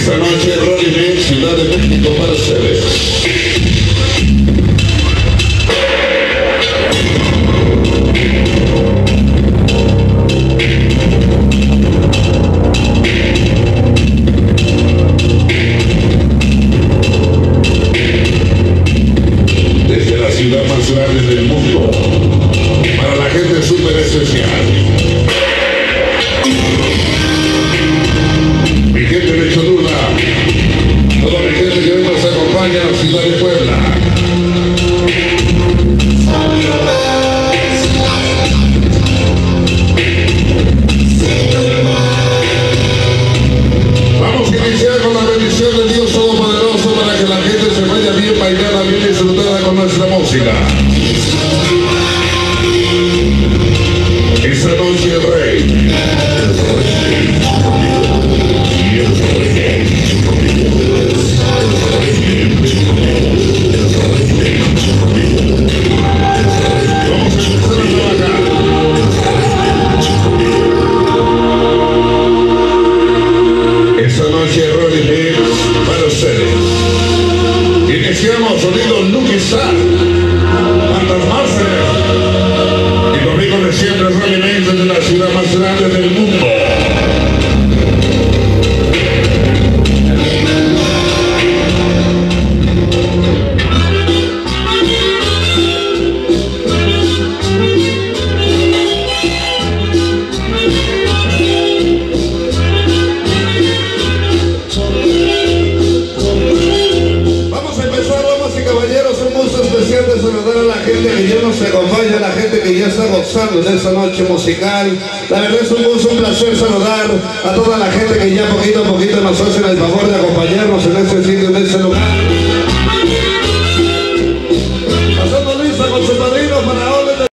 Esta noche Rolling Bay, Ciudad de México para ustedes. Desde la ciudad más grande del mundo. Para la gente súper especial. Gente que hoy nos acompaña a la ciudad de Puebla. Vamos a iniciar con la bendición de Dios Todopoderoso para que la gente se vaya bien bailada, bien disfrutada con nuestra música. De saludar a la gente que ya nos acompaña, a la gente que ya está gozando de esta noche musical. La verdad es un gusto, un placer saludar a toda la gente que ya poquito a poquito nos hacen el favor de acompañarnos en este sitio, en este lugar.